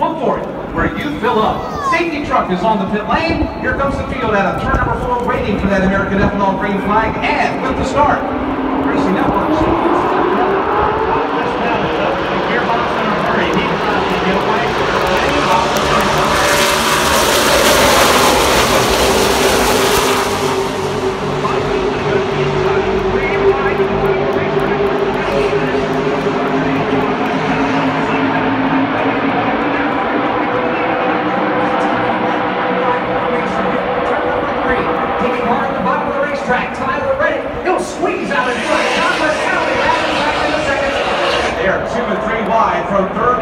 Look for it where you fill up. Safety truck is on the pit lane. Here comes the field out of turn number four, waiting for that American Ethanol green flag. And with the start, the. Tyler Reddick. He'll squeeze out in front. Douglas County back in the second. They're two and three wide from third